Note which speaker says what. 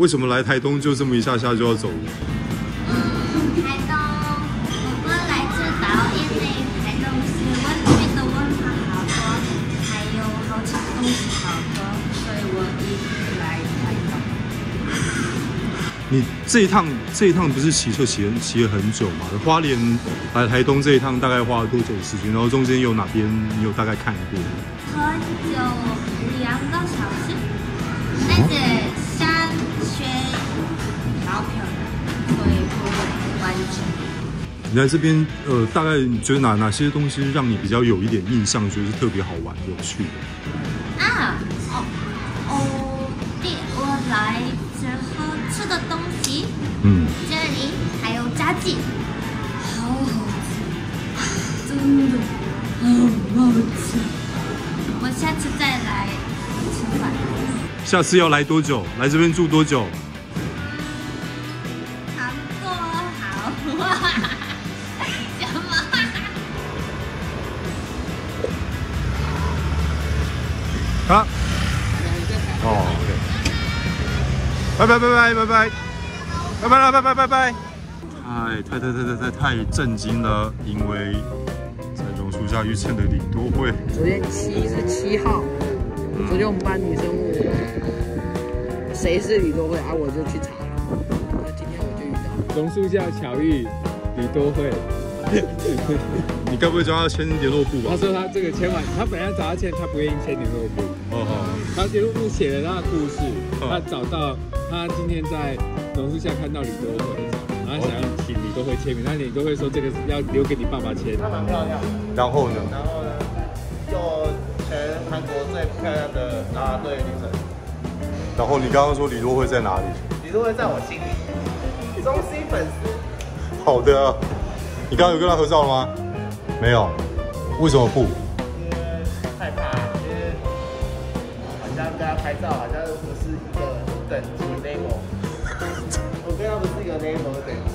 Speaker 1: 为什么来台东就这么一下下就要走？
Speaker 2: 嗯，台东，我们来自岛，因为台东是温泉的文化好多，还有好吃的东西好多，所以我一直来台东。
Speaker 1: 你这一趟这一趟不是骑车骑了骑了很久嘛？花莲来台东这一趟大概花了多久时间？然后中间有哪边你有大概看过？
Speaker 2: 很久，两个小时，亮，所以不会完整。
Speaker 1: 你来这边呃，大概你觉得哪哪些东西让你比较有一点印象，觉得是特别好玩有趣的？
Speaker 2: 啊，哦哦，第我来之后吃的东西，
Speaker 1: 嗯，
Speaker 2: 这里还有炸鸡，好好吃，真的好好吃。我下次再来吃饭。
Speaker 1: 下次要来多久？来这边住多久？
Speaker 2: 什么？
Speaker 1: 啊？哦，OK，拜拜拜拜拜拜，拜拜了拜拜拜拜。哎，太太太太太太震惊了，因为在榕树下遇见的李多惠。
Speaker 3: 昨天七是七号，昨天我们班女生问我谁是李多惠啊，我就去查了，
Speaker 4: 榕树下巧遇李多惠，
Speaker 1: 你该不会叫他签联络簿吧
Speaker 4: 他？说他这个签完，他本来找他签，他不愿意签联络簿。
Speaker 1: 哦好，
Speaker 4: 他联络簿写了他的故事，
Speaker 1: 哦
Speaker 4: 他找到他今天在榕树下看到李多惠，然后想要请李多惠签名，但李多惠说这个是要留给你爸爸签。
Speaker 5: 她蛮漂亮，
Speaker 1: 然后呢？
Speaker 5: 然后呢，就全韩国最漂亮的啦啦队女神。
Speaker 1: 然后你刚刚说李多惠在哪里？
Speaker 5: 李多惠在我心里，忠心粉丝。
Speaker 1: 好的，你刚刚有跟他合照了吗？没有，为什么不？
Speaker 5: 因为害怕，因为好像跟他拍照好像不是一个等级 level，我跟他不是一个 level 的等级。